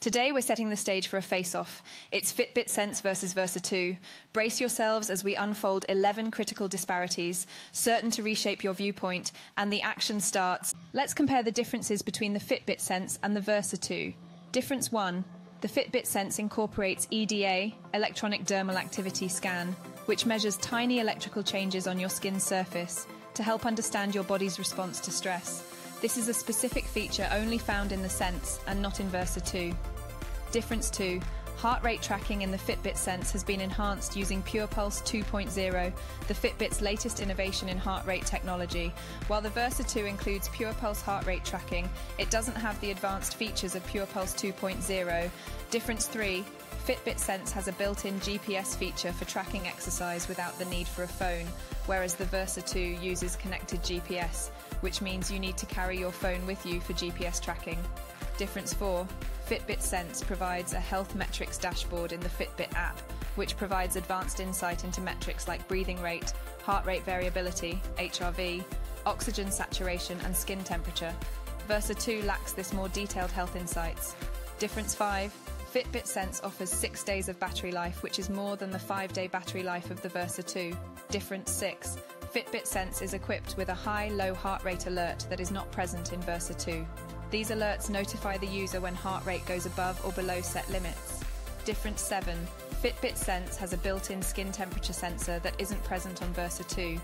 Today, we're setting the stage for a face off. It's Fitbit Sense versus Versa 2. Brace yourselves as we unfold 11 critical disparities, certain to reshape your viewpoint, and the action starts. Let's compare the differences between the Fitbit Sense and the Versa 2. Difference 1 The Fitbit Sense incorporates EDA, electronic dermal activity scan, which measures tiny electrical changes on your skin's surface to help understand your body's response to stress. This is a specific feature only found in the Sense and not in Versa 2. Difference 2. Heart rate tracking in the Fitbit Sense has been enhanced using PurePulse 2.0, the Fitbit's latest innovation in heart rate technology. While the Versa 2 includes PurePulse heart rate tracking, it doesn't have the advanced features of PurePulse 2.0. Difference 3. Fitbit Sense has a built-in GPS feature for tracking exercise without the need for a phone, whereas the Versa 2 uses connected GPS, which means you need to carry your phone with you for GPS tracking. Difference 4. Fitbit Sense provides a health metrics dashboard in the Fitbit app, which provides advanced insight into metrics like breathing rate, heart rate variability, HRV, oxygen saturation, and skin temperature. Versa 2 lacks this more detailed health insights. Difference 5. Fitbit Sense offers 6 days of battery life, which is more than the 5 day battery life of the Versa 2. Difference 6. Fitbit Sense is equipped with a high low heart rate alert that is not present in Versa 2. These alerts notify the user when heart rate goes above or below set limits. Difference 7. Fitbit Sense has a built in skin temperature sensor that isn't present on Versa 2.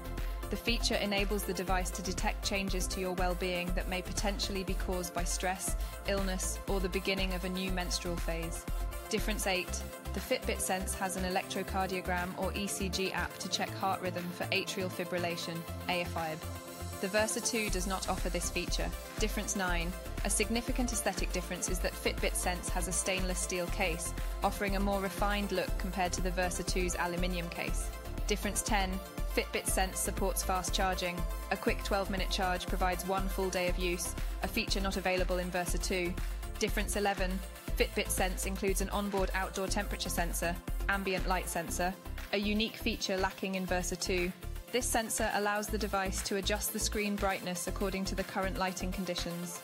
The feature enables the device to detect changes to your well being that may potentially be caused by stress, illness, or the beginning of a new menstrual phase. Difference 8. The Fitbit Sense has an electrocardiogram or ECG app to check heart rhythm for atrial fibrillation, AFib. The Versa 2 does not offer this feature. Difference 9. A significant aesthetic difference is that Fitbit Sense has a stainless steel case, offering a more refined look compared to the Versa 2's aluminium case. Difference 10. Fitbit Sense supports fast charging. A quick 12 minute charge provides one full day of use, a feature not available in Versa 2. Difference 11. Fitbit Sense includes an onboard outdoor temperature sensor, ambient light sensor, a unique feature lacking in Versa 2. This sensor allows the device to adjust the screen brightness according to the current lighting conditions.